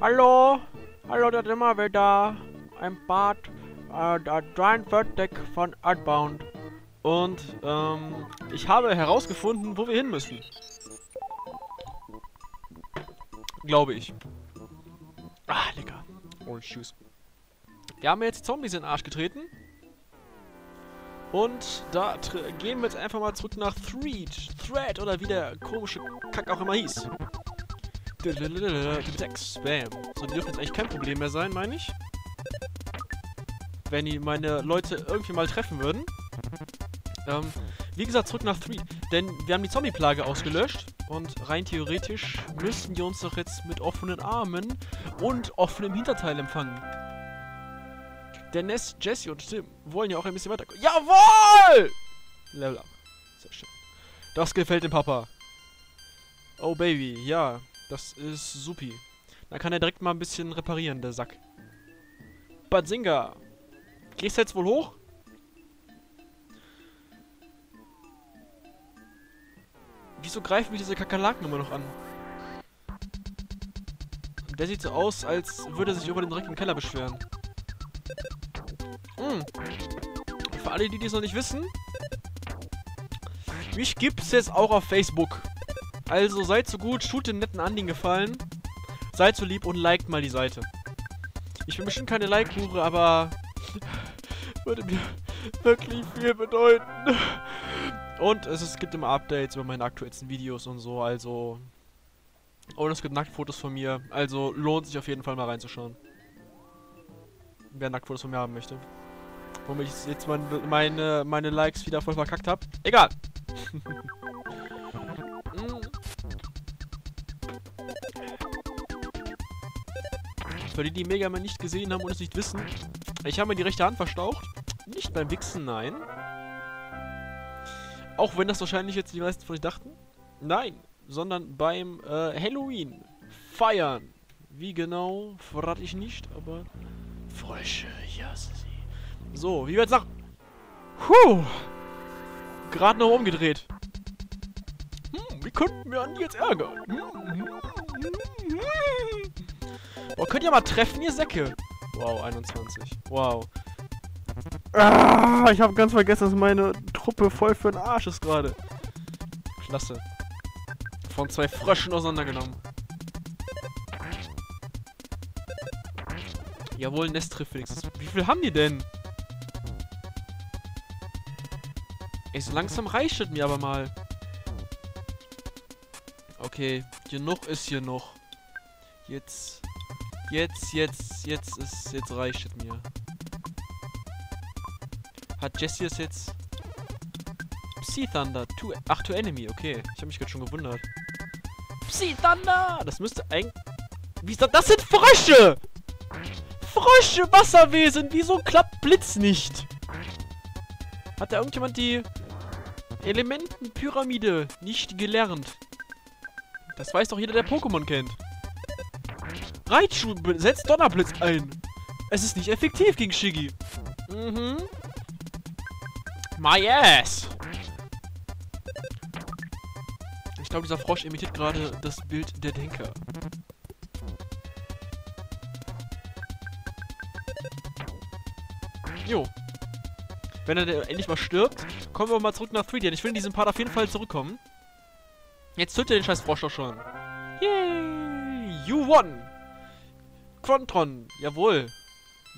Hallo? Hallo, da sind wir wieder. Ein Bad, äh, der 43 von Earthbound. Und, ähm, ich habe herausgefunden, wo wir hin müssen. Glaube ich. Ah, lecker. Orange Juice. Wir haben jetzt Zombies in den Arsch getreten. Und da gehen wir jetzt einfach mal zurück nach Thread. Thread oder wie der komische Kack auch immer hieß. Spam. So, die dürfen jetzt eigentlich kein Problem mehr sein, meine ich. Wenn die meine Leute irgendwie mal treffen würden. Ähm, wie gesagt, zurück nach 3. Denn wir haben die Zombie-Plage ausgelöscht. Und rein theoretisch müssten die uns doch jetzt mit offenen Armen und offenem Hinterteil empfangen. Denn Ness, Jesse und Tim wollen ja auch ein bisschen weiter... Jawohl! Level up. Sehr schön. Das gefällt dem Papa. Oh, Baby. Ja, das ist supi. Dann kann er direkt mal ein bisschen reparieren, der Sack. Badzinga. Gehst du jetzt wohl hoch? Wieso greifen mich diese Kakerlaken immer noch an? Der sieht so aus, als würde er sich über den im Keller beschweren. Hm. Für alle, die dies noch nicht wissen, mich gibt's jetzt auch auf Facebook. Also seid so gut, tut den netten Andien gefallen. Seid so lieb und liked mal die Seite. Ich bin bestimmt keine Like-Hure, aber würde mir wirklich viel bedeuten. Und es, es gibt immer Updates über meine aktuellsten Videos und so, also... Und es gibt Nacktfotos von mir, also lohnt sich auf jeden Fall mal reinzuschauen. Wer Nacktfotos von mir haben möchte. Womit ich jetzt mein, meine, meine Likes wieder voll verkackt habe. Egal. Für die, die Mega Man nicht gesehen haben und es nicht wissen, ich habe mir die rechte Hand verstaucht. Nicht beim Wichsen, nein. Auch wenn das wahrscheinlich jetzt die meisten von euch dachten. Nein, sondern beim äh, Halloween feiern. Wie genau, verrate ich nicht, aber Frösche, ja, sie. So, wie wir jetzt nach... Puh! Gerade noch umgedreht. Könnten wir Andi jetzt ärgern? Hm, hm, Boah, könnt ihr mal treffen, ihr Säcke? Wow, 21. Wow. Ah, ich habe ganz vergessen, dass meine Truppe voll für den Arsch ist gerade. Klasse. Von zwei Fröschen auseinandergenommen. Jawohl, Nest trifft wenigstens. Wie viel haben die denn? Ey, so langsam reicht es mir aber mal. Okay, genug ist hier noch. Jetzt Jetzt, jetzt, jetzt ist, jetzt reicht es mir. Hat Jesse es jetzt? Psy Thunder, to, ach, to Enemy, okay. Ich habe mich gerade schon gewundert. Psy Thunder! Das müsste eigentlich... Wie ist das? Das sind Frösche! Frösche, Wasserwesen! Wieso klappt Blitz nicht? Hat da irgendjemand die Elementenpyramide nicht gelernt? Das weiß doch jeder, der Pokémon kennt. Raichu setzt Donnerblitz ein. Es ist nicht effektiv gegen Shiggy. Mhm. My ass. Ich glaube, dieser Frosch imitiert gerade das Bild der Denker. Jo. Wenn er endlich mal stirbt, kommen wir mal zurück nach 3D. Ich will in diesem Part auf jeden Fall zurückkommen. Jetzt tötet den scheiß Frosch doch schon. Yay! You won! Quantron. Jawohl.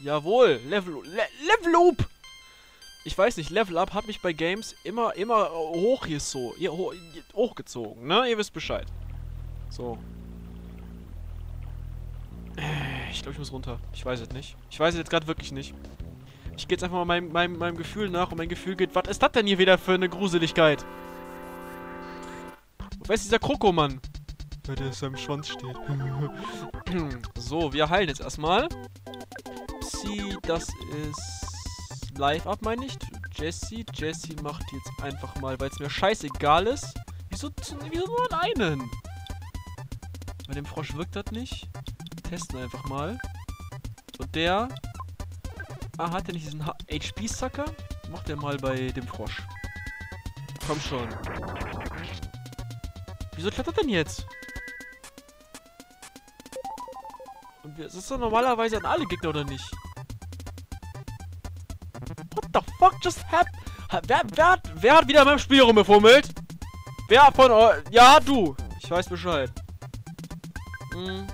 Jawohl. Level, Le Level Up. Ich weiß nicht, Level Up hat mich bei Games immer, immer hoch hier so, hier, ho hochgezogen, ne? Ihr wisst Bescheid. So. Ich glaube, ich muss runter. Ich weiß es nicht. Ich weiß es jetzt gerade wirklich nicht. Ich gehe jetzt einfach mal meinem, meinem, meinem Gefühl nach und mein Gefühl geht, was ist das denn hier wieder für eine Gruseligkeit? Wo ist dieser Krokomann? Weil der ist am Schwanz steht. so, wir heilen jetzt erstmal. Psi, das ist live ab, meine ich. Jesse, Jesse macht jetzt einfach mal, weil es mir scheißegal ist. Wieso, wieso nur an einen? Bei dem Frosch wirkt das nicht. Testen einfach mal. Und der... Ah, hat der nicht diesen HP-Sucker? Macht der mal bei dem Frosch. Komm schon. Wieso klettert denn jetzt? Und das ist doch normalerweise an alle Gegner, oder nicht? What the fuck just happened? Wer, wer, hat, wer hat wieder meinem Spiel rumgefummelt? Wer von euch? Ja, du. Ich weiß Bescheid. Hm.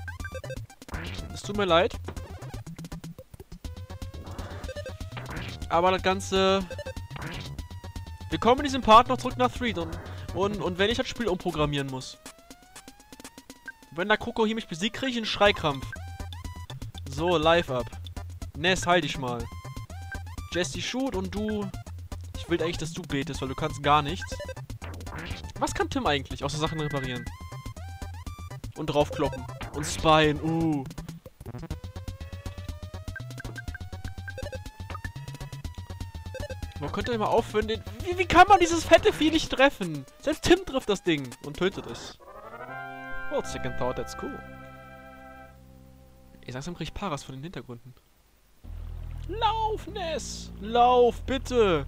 Es tut mir leid. Aber das Ganze... Wir kommen in diesem Part noch zurück nach Threed und, und, wenn ich das Spiel umprogrammieren muss. Wenn der Kroko hier mich besiegt, kriege ich einen Schreikrampf. So, live ab. Ness, halt dich mal. Jesse shoot und du... Ich will eigentlich, dass du betest, weil du kannst gar nichts. Was kann Tim eigentlich, außer Sachen reparieren? Und draufkloppen. Und spyen, uh. Man könnte mal aufhören, den... Wie, wie kann man dieses fette Vieh nicht treffen? Selbst Tim trifft das Ding und tötet es. Well, second thought, that's cool. Ich langsam krieg ich Paras von den Hintergründen. Lauf, Ness! Lauf, bitte!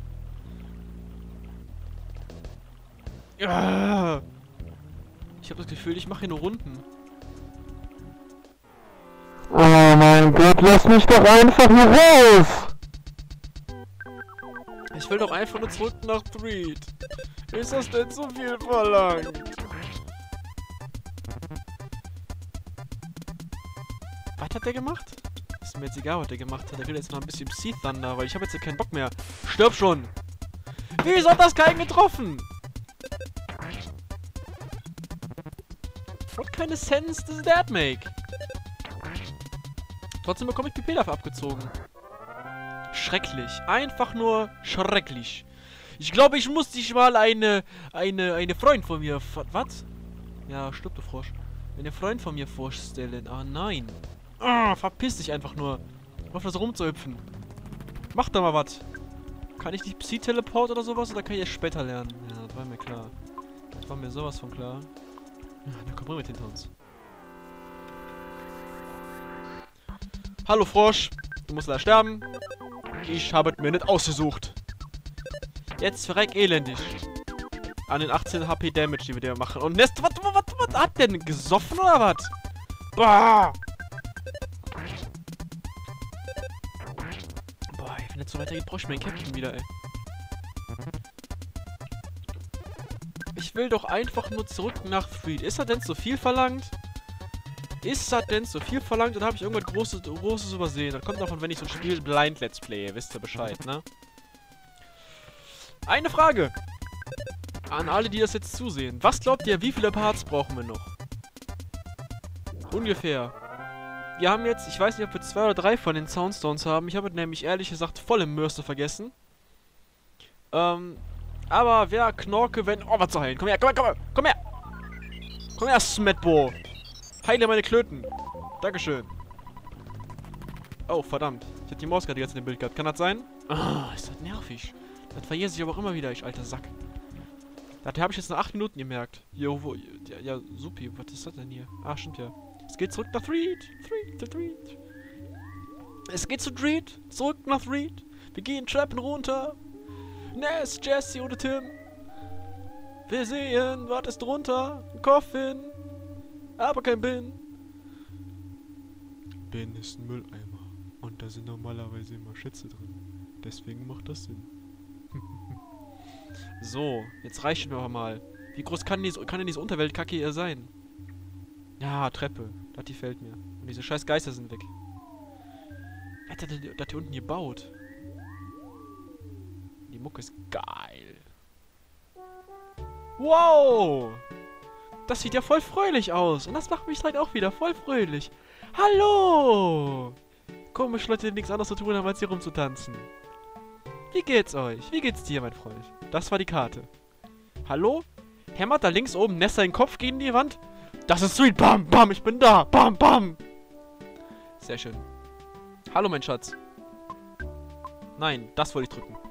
Ah. Ich habe das Gefühl, ich mache hier nur Runden. Oh mein Gott, lass mich doch einfach hier raus! Ich will doch einfach nur zurück nach Threed. Ist das denn so viel verlangt? Was hat der gemacht? Ist mir jetzt egal, was der gemacht hat. Der will jetzt noch ein bisschen Sea Thunder, weil ich habe jetzt keinen Bock mehr. Stirb schon! Wieso hat das keinen getroffen? What kind of sense does that make? Trotzdem bekomme ich PP dafür abgezogen. Schrecklich. Einfach nur schrecklich. Ich glaube, ich muss dich mal eine, eine, eine Freund von mir... Was? Ja, stirb du Frosch. Eine Freund von mir vorstellen. Ah, nein. Ah, verpiss dich einfach nur. Auf das rumzuhüpfen. Mach doch mal was. Kann ich dich Psi-Teleport oder sowas? Oder kann ich es später lernen? Ja, das war mir klar. Das war mir sowas von klar. Dann komm mit hinter uns. Hallo Frosch. Du musst leider sterben. Ich habe es mir nicht ausgesucht. Jetzt verreck elendig. An den 18 HP Damage, die wir dir machen. Und Nest, was, was, was, hat denn gesoffen oder was? Boah, ey, wenn es so weitergeht, brauche ich meinen Captain wieder, ey. Ich will doch einfach nur zurück nach Freed. Ist das denn zu viel verlangt? Ist das denn zu viel verlangt? Oder habe ich irgendwas Großes, Großes übersehen? Das kommt davon, wenn ich so ein Spiel blind Let's Play. Wisst ihr Bescheid, ne? Eine Frage. An alle, die das jetzt zusehen. Was glaubt ihr, wie viele Parts brauchen wir noch? Ungefähr. Wir haben jetzt, ich weiß nicht, ob wir zwei oder drei von den Soundstones haben. Ich habe nämlich ehrlich gesagt voll im Mörste vergessen. Ähm, aber wer Knorke, wenn... Oh, was zu heilen. Komm her, komm her, komm her, komm her. Komm her, Smetbo. Heile meine Klöten. Dankeschön. Oh, verdammt. Ich hätte die Maus gerade jetzt in dem Bild gehabt. Kann das sein? Ah, ist das nervig. Das vergesse ich aber auch immer wieder, ich alter Sack. Das habe ich jetzt nach 8 Minuten gemerkt. Jo, wo... Ja, ja, supi. Was ist das denn hier? Ah, stimmt ja. Es geht zurück nach Threed. Threed, to Threed. Es geht zu Threed. Zurück nach Threed. Wir gehen Treppen runter. Ness, Jesse oder Tim. Wir sehen, was ist drunter? Ein Coffin. Aber kein Bin. Bin ist ein Mülleimer. Und da sind normalerweise immer Schätze drin. Deswegen macht das Sinn. so, jetzt mir aber mal. Wie groß kann, dies, kann denn diese Unterweltkacke hier sein? Ja, Treppe. Das die fällt mir. Und diese scheiß Geister sind weg. Wer hat denn das hier unten gebaut? Die Mucke ist geil. Wow! Das sieht ja voll fröhlich aus. Und das macht mich halt auch wieder voll fröhlich. Hallo! Komisch, Leute, die nichts anderes zu tun haben, als hier rumzutanzen. Wie geht's euch? Wie geht's dir, mein Freund? Das war die Karte. Hallo? Hämmert da links oben Nessa den Kopf gegen die Wand? Das ist sweet. Bam, bam, ich bin da. Bam, bam. Sehr schön. Hallo, mein Schatz. Nein, das wollte ich drücken.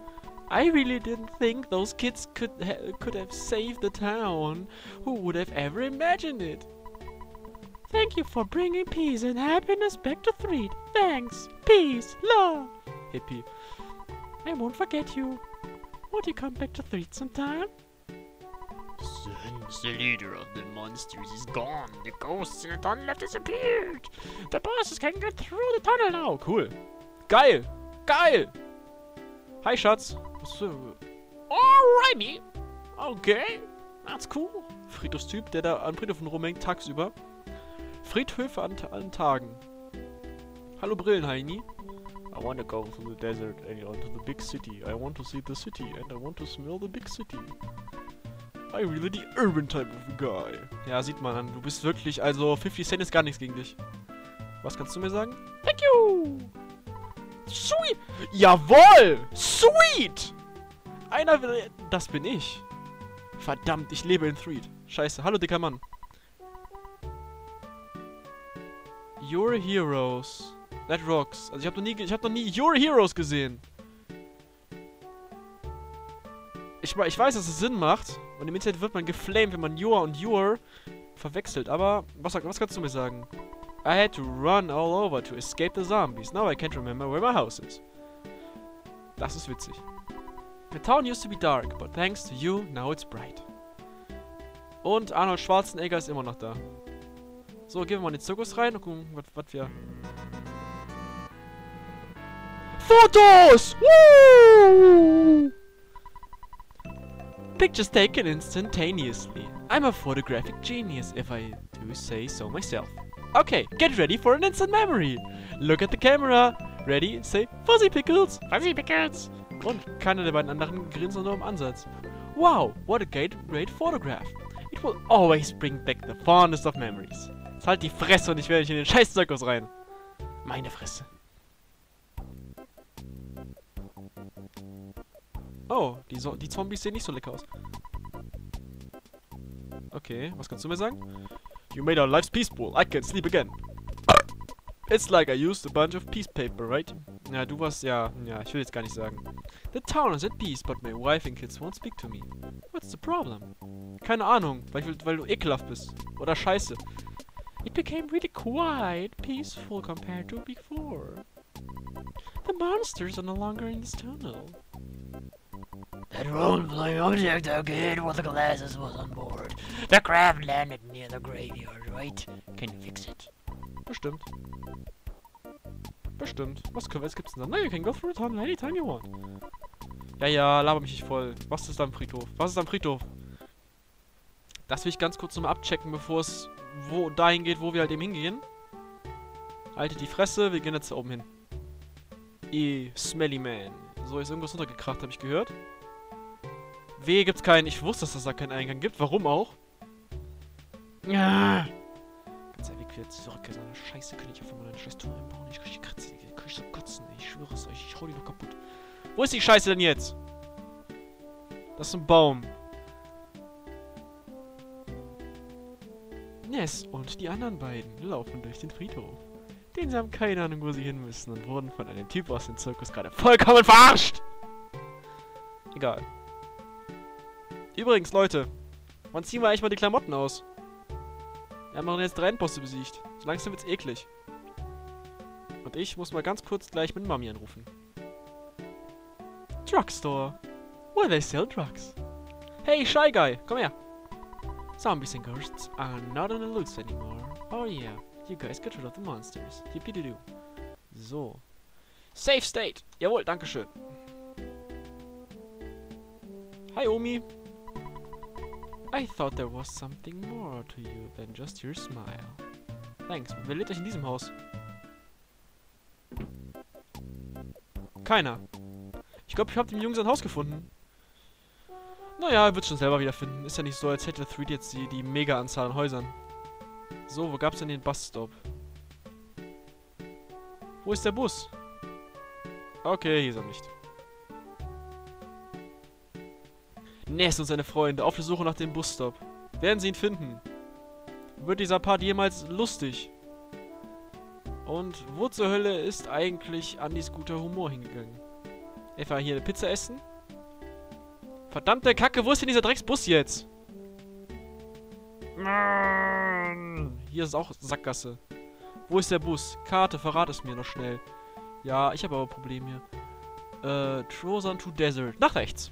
I really didn't think those kids could ha could have saved the town. Who would have ever imagined it? Thank you for bringing peace and happiness back to Threed. Thanks. Peace. Love. Hippie. I won't forget you. Won't you come back to Threed sometime? Since the leader of the monsters is gone, the ghosts in the tunnel have disappeared. The bosses can get through the tunnel now. Cool. Geil. Geil. Hi, Schatz. Äh, Alrighty. Okay. That's cool. Friedhofstyp, der da an Friedhofen rumhängt, tagsüber. Friedhöfe an, an Tagen. Hallo Brillenheini. I want to go through the desert and onto the big city. I want to see the city and I want to smell the big city. I really the urban type of guy. Ja, sieht man an. Du bist wirklich, also 50 Cent ist gar nichts gegen dich. Was kannst du mir sagen? Thank you! Sweet! Jawohl! Sweet! Einer will... Das bin ich. Verdammt, ich lebe in Threed. Scheiße. Hallo, dicker Mann. Your Heroes. That rocks. Also ich habe noch nie, ich habe noch nie Your Heroes gesehen. Ich, ich weiß, dass es Sinn macht. Und im Internet wird man geflamed, wenn man Your und Your verwechselt. Aber was, was kannst du mir sagen? I had to run all over to escape the zombies. Now I can't remember where my house is. Das ist witzig. The town used to be dark, but thanks to you, now it's bright. Und Arnold Schwarzenegger ist immer noch da. So, gehen wir mal in den Zirkus rein und gucken, was wir... Fotos! Woo! Pictures taken instantaneously. I'm a photographic genius, if I do say so myself. Okay, get ready for an instant memory. Look at the camera. Ready, say Fuzzy Pickles. Fuzzy Pickles. Und keiner der beiden anderen grinst nur im Ansatz. Wow, what a great, great photograph. It will always bring back the fondest of memories. Jetzt halt die Fresse und ich werde nicht in den scheiß Zirkus rein. Meine Fresse. Oh, die, so die Zombies sehen nicht so lecker aus. Okay, was kannst du mir sagen? You made our lives peaceful. I can sleep again. It's like I used a bunch of peace paper, right? Ja, du warst, ja, ja, ich will jetzt gar nicht sagen. The town is at peace, but my wife and kids won't speak to me. What's the problem? Keine Ahnung, weil, ich, weil du ekelhaft bist. Oder scheiße. It became really quiet, peaceful compared to before. The monsters are no longer in this tunnel. That role-playing object I get with the glasses was on board. The craft landed near the graveyard, right? Can you fix it? Bestimmt. Bestimmt. Was, können wir, was gibt's denn da? No, you can go through the tunnel anytime you want. Ja, ja, laber mich nicht voll. Was ist am Friedhof? Was ist am Friedhof? Das will ich ganz kurz nochmal abchecken, bevor es wo dahin geht, wo wir halt eben hingehen. Haltet die Fresse, wir gehen jetzt da oben hin. E, Smelly Man. So, ist irgendwas runtergekracht, habe ich gehört. W gibt's keinen. Ich wusste, dass es da keinen Eingang gibt. Warum auch? Ja. Ehrlich, wieder zurück. So Scheiße kann ich auf einmal eine scheiß Tour einbauen. Ich krieg Kratze, ich krieg so kotzen. Ich schwöre es euch. Ich hau die noch kaputt. Wo ist die Scheiße denn jetzt? Das ist ein Baum. Ness und die anderen beiden laufen durch den Friedhof. Denn sie haben keine Ahnung, wo sie hin müssen und wurden von einem Typ aus dem Zirkus gerade vollkommen verarscht. Egal. Übrigens, Leute. Wann ziehen wir eigentlich mal die Klamotten aus? Wir haben doch jetzt drei Endbosse besiegt. So langsam wird's eklig. Und ich muss mal ganz kurz gleich mit Mami anrufen. Drugstore. Where they sell drugs. Hey, Shy Guy, komm her. Zombies and ghosts are not on the loose anymore. Oh yeah, you guys got rid of the monsters. Yippee-doo. So. Safe State. Jawohl, dankeschön. Hi, Omi. I thought there was something more to you than just your smile. Thanks. Wer lebt euch in diesem Haus? Keiner. Ich glaube, ich habe dem Jungen sein Haus gefunden. Naja, er wird schon selber wiederfinden. Ist ja nicht so, als hätte 3 jetzt die, die Mega-Anzahl an Häusern. So, wo gab's denn den Busstop? Wo ist der Bus? Okay, hier ist er nicht. Ness und seine Freunde auf der Suche nach dem Busstop. Werden sie ihn finden? Wird dieser Part jemals lustig? Und wo zur Hölle ist eigentlich Andys guter Humor hingegangen? Etwa hier eine Pizza essen? Verdammte Kacke, wo ist denn dieser Drecksbus jetzt? Mann. Hier ist auch Sackgasse. Wo ist der Bus? Karte, verrat es mir noch schnell. Ja, ich habe aber ein Problem hier. Äh, Trosan to Desert. Nach rechts.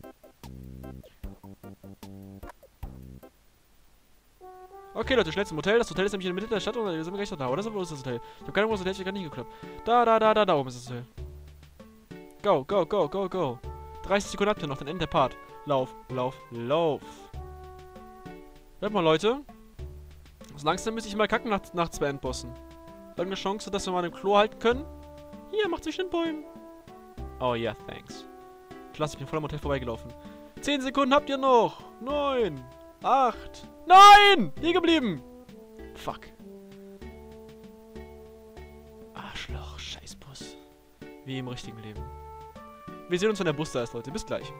Okay, Leute, schnell zum Hotel. Das Hotel ist nämlich in der Mitte der Stadt und wir sind gleich da. Oder wo ist das Hotel? Ich habe keine Ahnung, wo das Hotel ist. Ich habe nicht geklappt. Da, da, da, da, da oben ist das Hotel. Go, go, go, go, go. 30 Sekunden habt ihr noch, dann endet der Part. Lauf, lauf, lauf. Hört mal, Leute. So langsam müsste ich mal kacken nach, nach zwei Endbossen. Irgendeine Chance, dass wir mal im Klo halten können? Hier, macht sich den Bäumen. Oh ja, yeah, thanks. Klasse, ich bin voll am Hotel vorbeigelaufen. 10 Sekunden habt ihr noch. 9, 8, Nein! Hier geblieben! Fuck. Arschloch, scheiß Bus. Wie im richtigen Leben. Wir sehen uns, wenn der Bus da ist, Leute. Bis gleich.